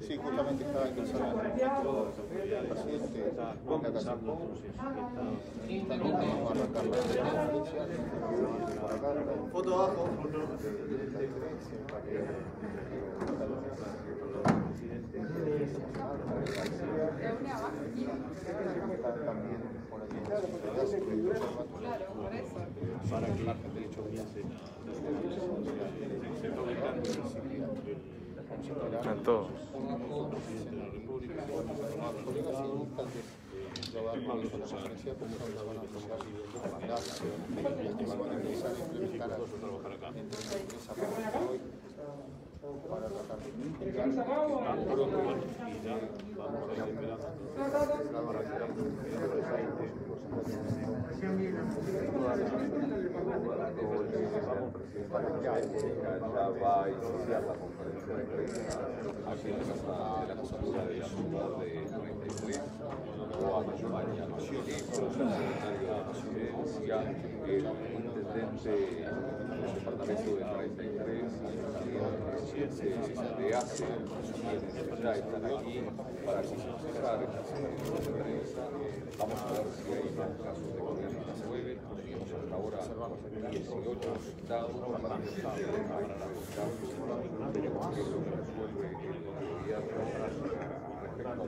Sí, justamente estaba ingresando el paciente con la casa. También arrancar la foto abajo. También Claro, por eso. Para que el margen derecho hubiese Están todos tratar ya va a iniciar la conferencia de prensa aquí en la Casa de la Cultura de la Ciudad de 33 o acompaña los ministros, el secretario de la Presidencia, el intendente del departamento de 33 y el presidente de ACE, quienes ya están aquí para cerrar esta de prensa. Vamos a ver si hay más casos de COVID-19. Teníamos hasta ahora 18 citados para qué es lo que resuelve el gobierno respecto a la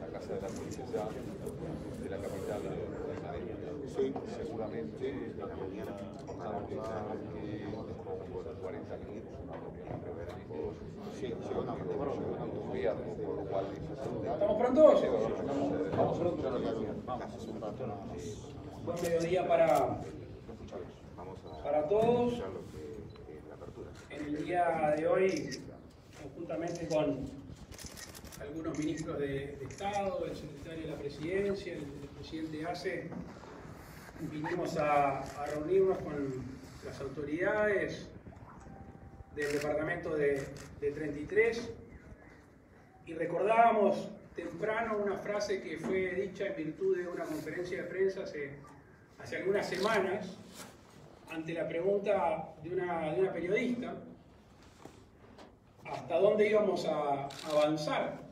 La Casa de la Princesa de la capital Sí, seguramente estamos aquí con 40 minutos, una reunión que Sí, llegó un gobierno, por lo cual ¿Estamos prontos? Vamos pronto. Buen mediodía para, para todos. En el día de hoy, conjuntamente con algunos ministros de, Estado, el secretario de la Presidencia, el, presidente ACE, vinimos a, reunirnos con las autoridades del departamento de, de 33 y recordábamos temprano una frase que fue dicha en virtud de una conferencia de prensa hace, algunas semanas ante la pregunta de una periodista hasta dónde íbamos a avanzar.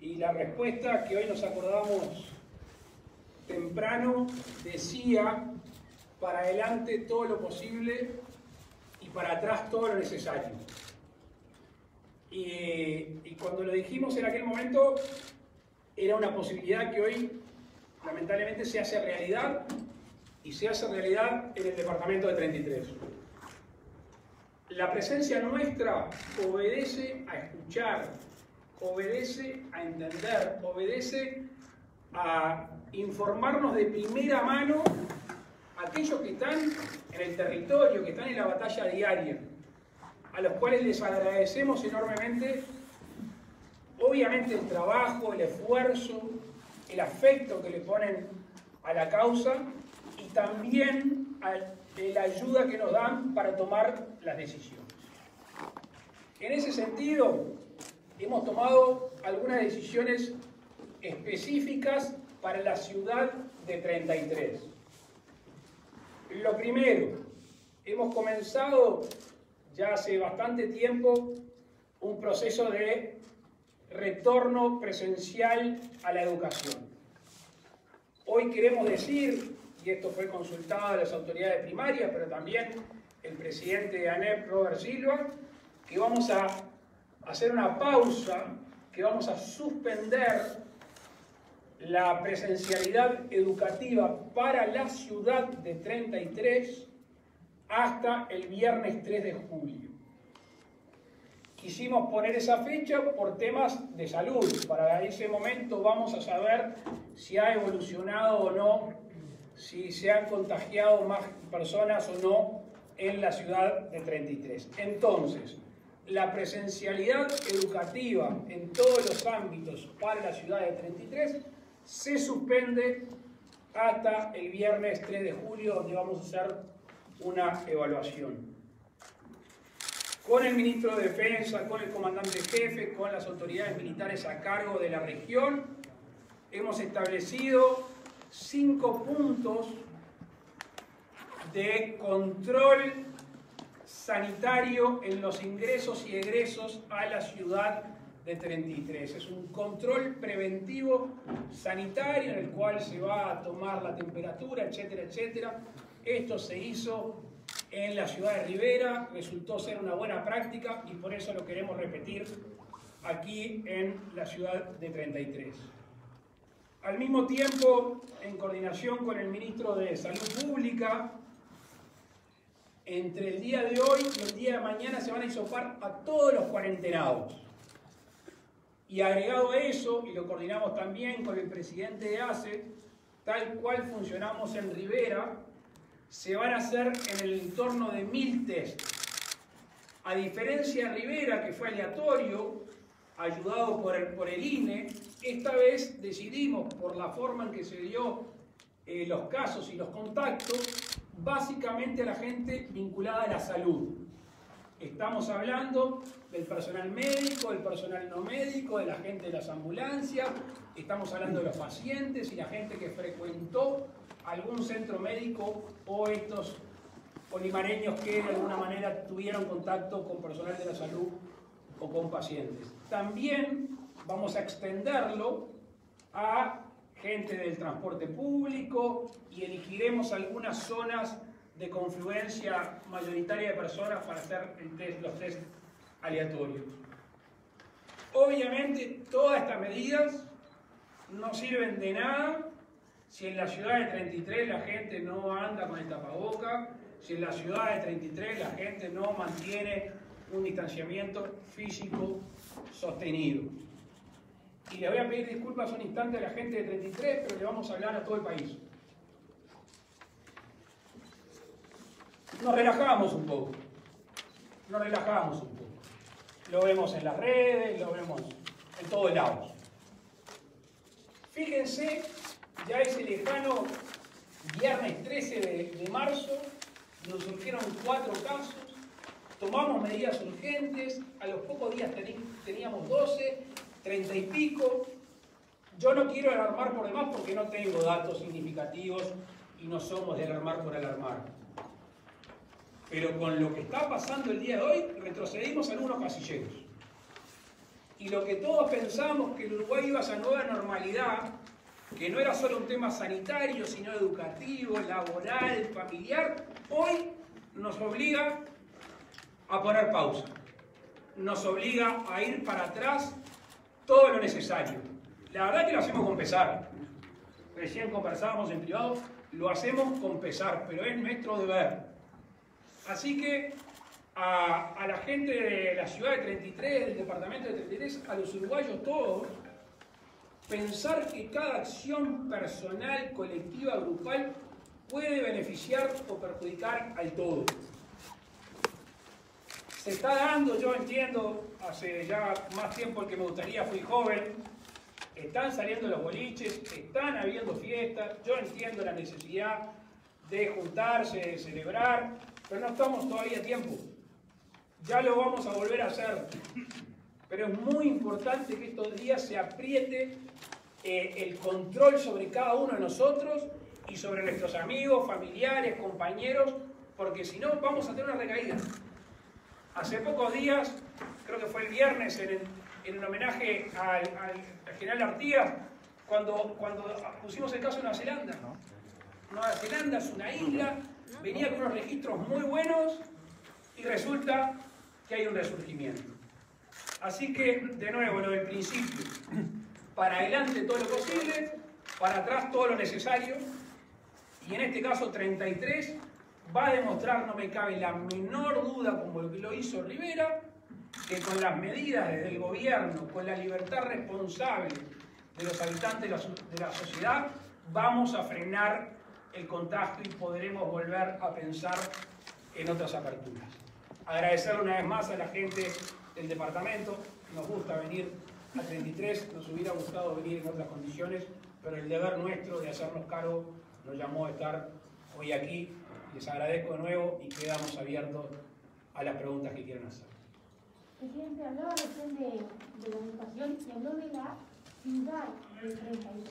Y la respuesta que hoy nos acordamos temprano decía para adelante todo lo posible y para atrás todo lo necesario. Y, cuando lo dijimos en aquel momento, era una posibilidad que hoy lamentablemente se hace realidad y se hace realidad en el departamento de 33. La presencia nuestra obedece a escuchar, obedece a entender, obedece a informarnos de primera mano aquellos que están en el territorio, que están en la batalla diaria, a los cuales les agradecemos enormemente, obviamente el trabajo, el esfuerzo, el afecto que le ponen a la causa y también la ayuda que nos dan para tomar las decisiones. En ese sentido, hemos tomado algunas decisiones específicas para la ciudad de 33. Lo primero, hemos comenzado ya hace bastante tiempo un proceso de retorno presencial a la educación. Hoy queremos decir, y esto fue consultado a las autoridades primarias, pero también el presidente de ANEP, Robert Silva, que vamos a hacer una pausa, que vamos a suspender la presencialidad educativa para la ciudad de 33 hasta el viernes 3 de julio. Quisimos poner esa fecha por temas de salud. Para ese momento vamos a saber si ha evolucionado o no, si se han contagiado más personas o no en la ciudad de 33. Entonces, la presencialidad educativa en todos los ámbitos para la ciudad de 33 se suspende hasta el viernes 3 de julio, donde vamos a hacer una evaluación. con el ministro de Defensa, con el comandante jefe, con las autoridades militares a cargo de la región. Hemos establecido cinco puntos de control sanitario en los ingresos y egresos a la ciudad de 33. Es un control preventivo sanitario en el cual se va a tomar la temperatura, etcétera, etcétera. Esto se hizo en la ciudad de Rivera, resultó ser una buena práctica y por eso lo queremos repetir aquí en la ciudad de 33. Al mismo tiempo, en coordinación con el ministro de Salud Pública, entre el día de hoy y el día de mañana se van a hisopar a todos los cuarentenados. Y agregado a eso, y lo coordinamos también con el presidente de ACE, tal cual funcionamos en Rivera, se van a hacer en el entorno de mil test. A diferencia de Rivera, que fue aleatorio, ayudado por el, por el INE, esta vez decidimos, por la forma en que se dio eh, los casos y los contactos, básicamente a la gente vinculada a la salud. Estamos hablando del personal médico, del personal no médico, de la gente de las ambulancias, estamos hablando de los pacientes y la gente que frecuentó algún centro médico o estos polimareños que de alguna manera tuvieron contacto con personal de la salud o con pacientes. También vamos a extenderlo a gente del transporte público y elegiremos algunas zonas de confluencia mayoritaria de personas para hacer los test aleatorios. Obviamente todas estas medidas no sirven de nada si en la ciudad de 33 la gente no anda con el tapaboca, si en la ciudad de 33 la gente no mantiene un distanciamiento físico sostenido. Y le voy a pedir disculpas un instante a la gente de 33, pero le vamos a hablar a todo el país. Nos relajamos un poco. Nos relajamos un poco. Lo vemos en las redes, lo vemos en todos lados. Fíjense, ya ese lejano viernes 13 de, marzo, nos surgieron cuatro casos, tomamos medidas urgentes, a los pocos días teníamos 12, 30 y pico. Yo no quiero alarmar por demás porque no tengo datos significativos y no somos de alarmar por alarmar. Pero con lo que está pasando el día de hoy, retrocedimos algunos casilleros. Y lo que todos pensamos que el Uruguay iba a esa nueva normalidad, que no era solo un tema sanitario, sino educativo, laboral, familiar, hoy nos obliga a poner pausa. Nos obliga a ir para atrás todo lo necesario. La verdad que lo hacemos con pesar. Recién conversábamos en privado, lo hacemos con pesar, pero es nuestro deber. Así que a, a, la gente de la ciudad de 33, del departamento de 33, a los uruguayos todos, pensar que cada acción personal, colectiva, grupal puede beneficiar o perjudicar al todo está dando, yo entiendo, hace ya más tiempo que me gustaría, fui joven, están saliendo los boliches, están habiendo fiestas, yo entiendo la necesidad de juntarse, de celebrar, pero no estamos todavía a tiempo. Ya lo vamos a volver a hacer. Pero es muy importante que estos días se apriete eh, el control sobre cada uno de nosotros y sobre nuestros amigos, familiares, compañeros, porque si no vamos a tener una recaída. Hace pocos días, creo que fue el viernes, en, el, homenaje al, general Artigas, cuando, cuando pusimos el caso de Nueva Zelanda. Nueva Zelanda es una isla, venía con unos registros muy buenos y resulta que hay un resurgimiento. Así que, de nuevo, lo del principio. Para adelante todo lo posible, para atrás todo lo necesario. Y en este caso 33 va a demostrar, no me cabe la menor duda, como lo hizo Rivera, que con las medidas del gobierno, con la libertad responsable de los habitantes de la, sociedad, vamos a frenar el contagio y podremos volver a pensar en otras aperturas. Agradecer una vez más a la gente del departamento, nos gusta venir a 33, nos hubiera gustado venir en otras condiciones, pero el deber nuestro de hacernos cargo nos llamó a estar hoy aquí les agradezco de nuevo y quedamos abiertos a las preguntas que quieran hacer. Presidente, hablaba recién de, de la educación y habló de la ciudad del 33.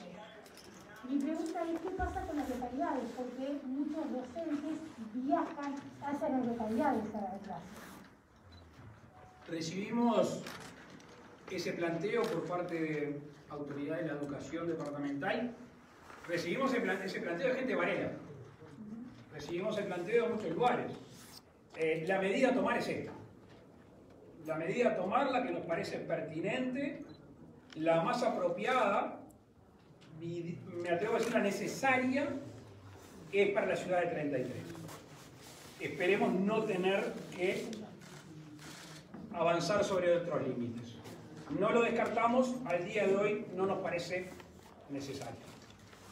Mi pregunta es, ¿qué pasa con las localidades? Porque muchos docentes viajan hacia las localidades a dar clases. Recibimos ese planteo por parte de autoridades de la educación departamental. Recibimos ese plan- ese planteo de gente de Varela. Recibimos el planteo de muchos lugares. Eh, la medida a tomar es esta. La medida a tomar, la que nos parece pertinente, la más apropiada, me atrevo a decir la necesaria, es para la ciudad de 33. Esperemos no tener que avanzar sobre otros límites. No lo descartamos, al día de hoy no nos parece necesario.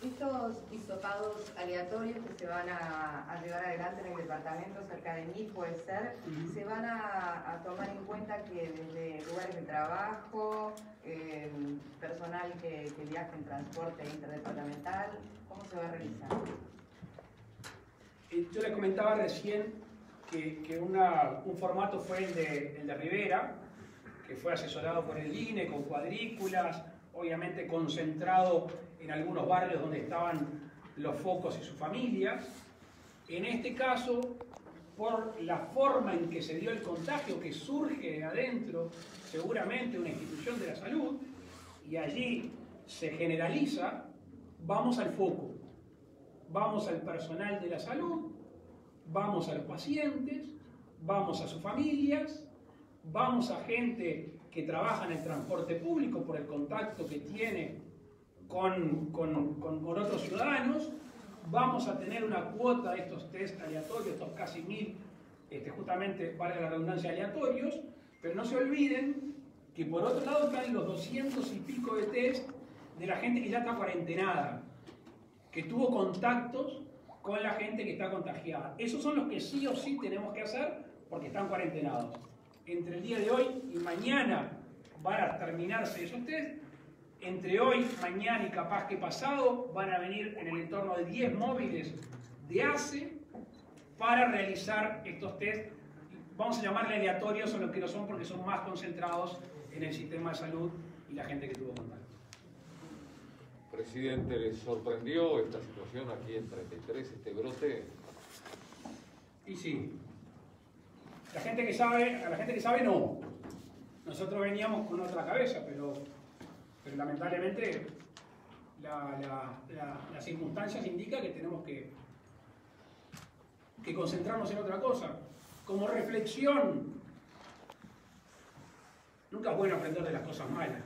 Estos hisopados aleatorios que se van a, a llevar adelante en el departamento, cerca de mí puede ser, se van a, a tomar en cuenta que desde lugares de trabajo, eh, personal que, que viaja en transporte interdepartamental, ¿cómo se va a realizar? Eh, Yo les comentaba recién que, que una- un formato fue el de, el de Rivera, que fue asesorado por el INE con cuadrículas, obviamente concentrado en algunos barrios donde estaban los focos y sus familias. En este caso, por la forma en que se dio el contagio, que surge de adentro, seguramente una institución de la salud, y allí se generaliza, vamos al foco vamos al personal de la salud, vamos a los pacientes, vamos a sus familias, vamos a gente que trabaja en el transporte público por el contacto que tiene con, con- con- con otros ciudadanos, vamos a tener una cuota de estos test aleatorios, estos casi mil, este, justamente, para la redundancia, aleatorios, pero no se olviden que por otro lado están los 200 y pico de test de la gente que ya está cuarentenada que tuvo contactos con la gente que está contagiada. Esos son los que sí o sí tenemos que hacer porque están cuarentenados. Entre el día de hoy y mañana van a terminarse esos test. Entre hoy, mañana y capaz que pasado van a venir en el entorno de 10 móviles de ACE para realizar estos test. Vamos a llamarle aleatorios a los que no son porque son más concentrados en el sistema de salud y la gente que tuvo contacto. Presidente, ¿les sorprendió esta situación aquí en 33, este brote? Y sí. La gente que sabe, a la gente que sabe no. Nosotros veníamos con otra cabeza, pero, pero lamentablemente la- la- la- las circunstancias indican que tenemos que, que concentrarnos en otra cosa. Como reflexión, nunca es bueno aprender de las cosas malas.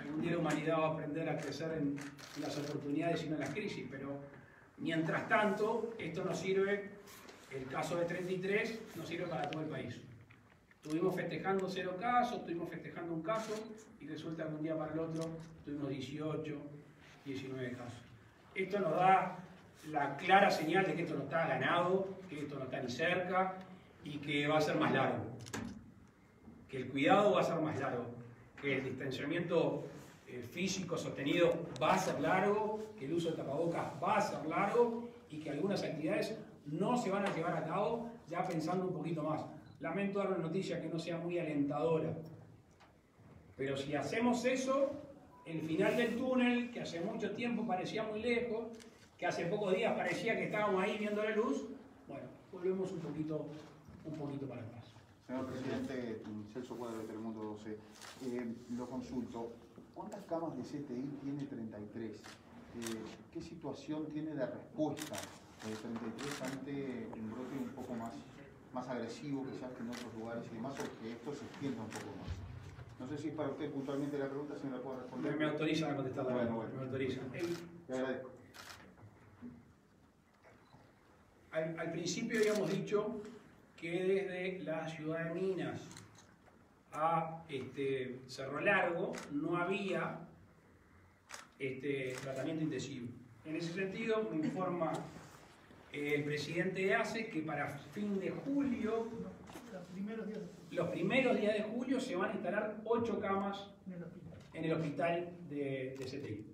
Algún día la humanidad va a aprender a crecer en, en las oportunidades y no en las crisis, pero mientras tanto, esto nos sirve el caso de 33 nos sirve para todo el país. Estuvimos festejando cero casos, estuvimos festejando un caso y resulta que un día para el otro tuvimos 18, 19 casos. Esto nos da la clara señal de que esto no está ganado, que esto no está ni cerca y que va a ser más largo. Que el cuidado va a ser más largo, que el distanciamiento eh, físico sostenido va a ser largo, que el uso de tapabocas va a ser largo y que algunas actividades no se van a llevar a cabo ya pensando un poquito más. Lamento dar una noticia que no sea muy alentadora, pero si hacemos eso, el final del túnel, que hace mucho tiempo parecía muy lejos, que hace pocos días parecía que estábamos ahí viendo la luz, bueno, volvemos un poquito, un poquito para atrás. Señor presidente, Celso Cuadro de Telemundo 12, eh, lo consulto. ¿Cuántas camas de CTI tiene 33? Eh, ¿Qué situación tiene de respuesta de 33 ante un brote un poco más, más agresivo quizás que en otros lugares y demás, o que esto se extienda un poco más? No sé si es para usted puntualmente la pregunta, si me la puede Me, responder. me autorizan a contestar la Bueno, bueno. me autorizan. Le agradezco. Al, al principio habíamos dicho que desde la ciudad de Minas a este, Cerro Largo no había este, tratamiento intensivo. En ese sentido, me informa el presidente de ACE que para fin de julio, Los primeros días los primeros días de julio, se van a instalar ocho camas en el hospital. en el hospital de, de CTI.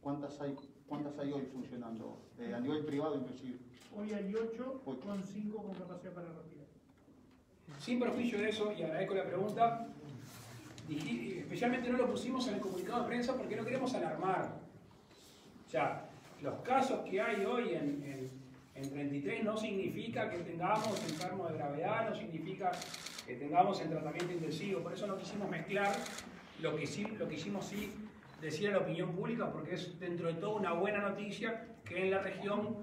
¿Cuántas hay, cuántas hay hoy funcionando? Eh, a nivel privado inclusive. Hoy hay 8 Ocho. con 5 con capacidad para respirar. Sin perjuicio de eso, y agradezco la pregunta, especialmente no lo pusimos en el comunicado de prensa porque no queremos alarmar. O sea, los casos que hay hoy en, en- en 33 no significa que tengamos enfermos de gravedad, no significa que tengamos en tratamiento intensivo. Por eso no quisimos mezclar lo que, sí, lo que hicimos sí decir a la opinión pública, porque es dentro de todo una buena noticia que en la región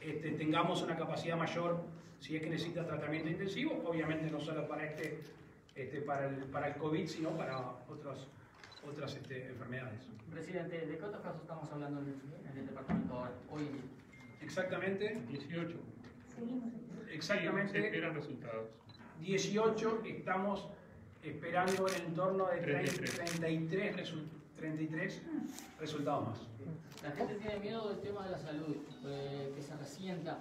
este, tengamos una capacidad mayor si es que necesita tratamiento intensivo, obviamente no solo para este, este para, el, para el COVID, sino para otras, otras este, enfermedades. Presidente, ¿de cuántos casos estamos hablando en el, en el departamento hoy? Exactamente, 18. Seguimos. Se exactamente esperan resultados. 18 estamos esperando en torno de 33. 33, resu- 33 resultados más. La gente tiene miedo del tema de la salud, eh, que se resienta,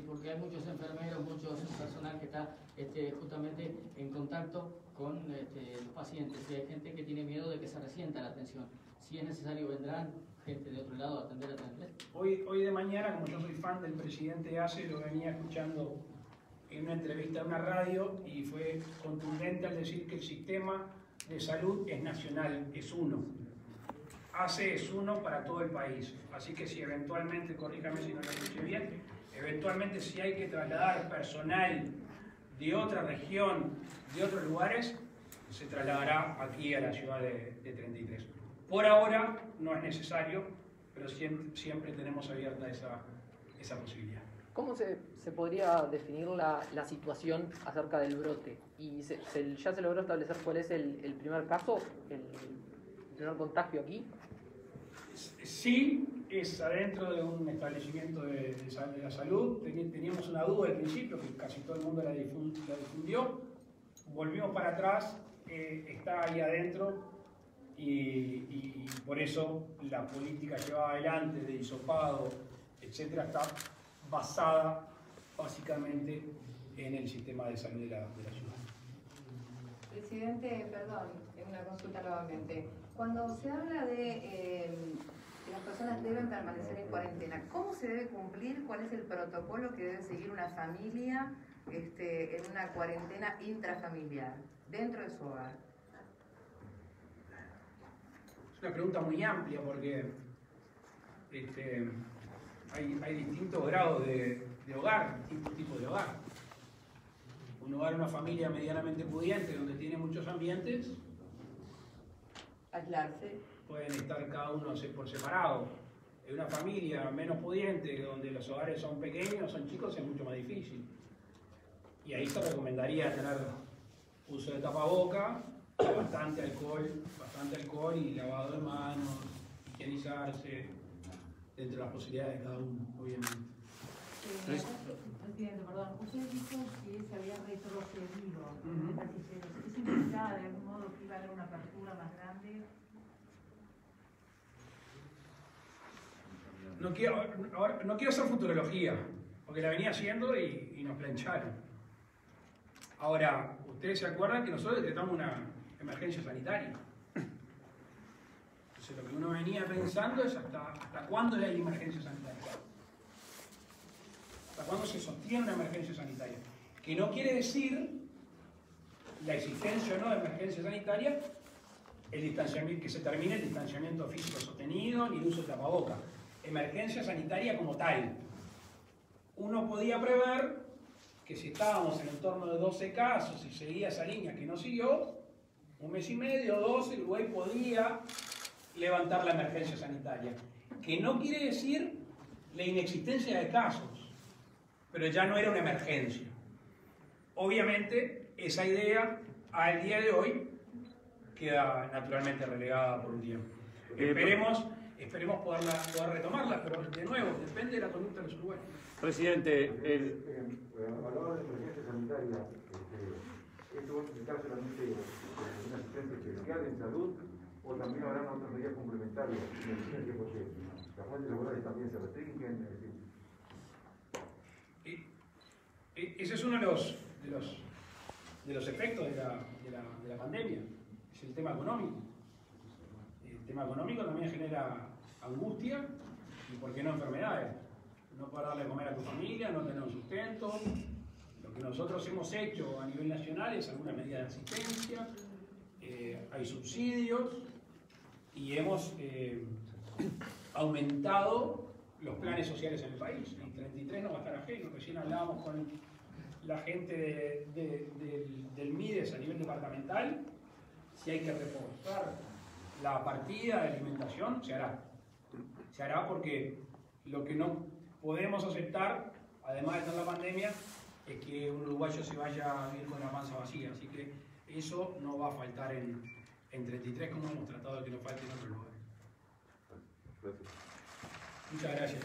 porque hay muchos enfermeros, muchos personal que está este, justamente en contacto con este, los pacientes. Y hay gente que tiene miedo de que se resienta la atención. Si es necesario, vendrán gente de otro lado a atender a atender. Hoy, hoy de mañana, como yo soy fan del presidente ACE, lo venía escuchando en una entrevista en una radio y fue contundente al decir que el sistema de salud es nacional, es uno. ACE es uno para todo el país. Así que si eventualmente, corríjame si no lo escuché bien, eventualmente si hay que trasladar personal de otra región, de otros lugares, se trasladará aquí a la ciudad de, de 33. Por ahora no es necesario, pero siempre, tenemos abierta esa, posibilidad. ¿Cómo se, podría definir la, situación acerca del brote? ¿Y se- ya se logró establecer cuál es el, el primer caso, el, el primer contagio aquí? Sí, es adentro de un establecimiento de, la salud. Teníamos una duda al principio, que casi todo el mundo la, difun- la difundió. Volvimos para atrás, eh, está ahí adentro y, por eso la política llevada adelante de hisopado, etcétera, está basada básicamente en el sistema de salud de la, de la ciudad. Presidente, perdón, en una consulta nuevamente. Cuando se habla de eh, que las personas deben permanecer en cuarentena, ¿cómo se debe cumplir? ¿Cuál es el protocolo que debe seguir una familia este, en una cuarentena intrafamiliar, dentro de su hogar? Es una pregunta muy amplia porque este, hay, distintos grados de, de hogar, distintos tipos de hogar. Un hogar, una familia medianamente pudiente donde tiene muchos ambientes, Pueden estar cada uno por separado. En una familia menos pudiente, donde los hogares son pequeños, son chicos, es mucho más difícil. Y ahí se recomendaría tener uso de tapaboca, bastante alcohol, bastante alcohol y lavado de manos, higienizarse, dentro de las posibilidades de cada uno, obviamente. Presidente, perdón, usted dijo que se había retrocedido Ujú. las. ¿Eso significaba de algún modo que iba a haber una apertura más grande? No quiero, no quiero hacer futurología, porque la venía haciendo y, y nos plancharon. Ahora, ustedes se acuerdan que nosotros decretamos una emergencia sanitaria. Entonces, lo que uno venía pensando es hasta, hasta cuándo hay emergencia sanitaria. ¿Hasta cuándo se sostiene una emergencia sanitaria? Que no quiere decir la existencia o no de emergencia sanitaria el distanciamiento, que se termine el distanciamiento físico sostenido ni el uso de tapaboca. Emergencia sanitaria como tal. Uno podía prever que si estábamos en el torno de 12 casos y seguía esa línea que no siguió, un mes y medio, 12, Uruguay podía levantar la emergencia sanitaria. Que no quiere decir la inexistencia de casos, pero ya no era una emergencia. Obviamente, esa idea al día de hoy queda naturalmente relegada por un tiempo. Esperemos, esperemos poderla, poder retomarla, pero de nuevo, depende de la conducta de los uruguayos. Presidente, el, Hablaba de emergencia sanitaria, este, ¿esto va a implicar solamente una asistencia especial en salud o también habrán otras medidas complementarias porque las fuentes laborales también se restringen? Es decir, E- Ese es uno de los, de los, de los efectos de la, de, la, de la pandemia, es el tema económico. El tema económico también genera angustia y, ¿por qué no, enfermedades? No poder darle de comer a tu familia, no tener un sustento. Lo que nosotros hemos hecho a nivel nacional es alguna medida de asistencia, eh, hay subsidios y hemos eh, aumentado los planes sociales en el país. Y 33 no va a estar ajeno. Recién hablábamos con la gente de- de- del, MIDES a nivel departamental. Si hay que reforzar la partida de alimentación, se hará. Se hará porque lo que no podemos aceptar, además de estar la pandemia, es que un uruguayo se vaya a vivir con la panza vacía. Así que eso no va a faltar en, en 33 como hemos tratado de que no falte en otros lugares. Gracias. Muchas gracias.